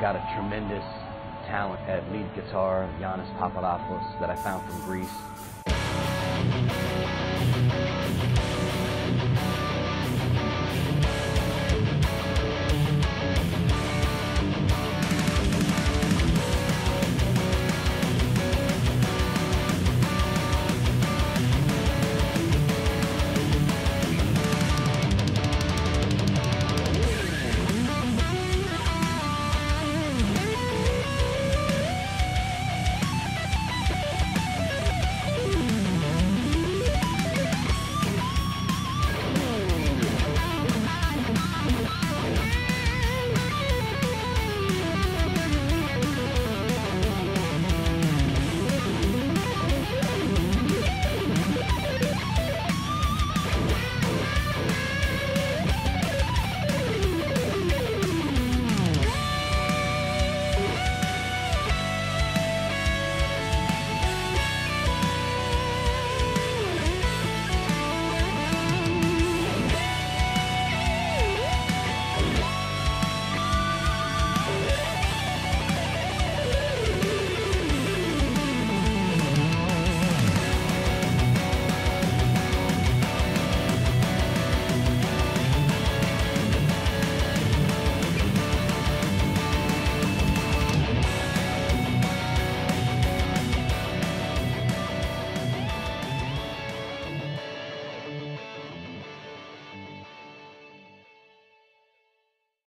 got a tremendous talent at lead guitar, Giannis Papadopoulos, that I found from Greece.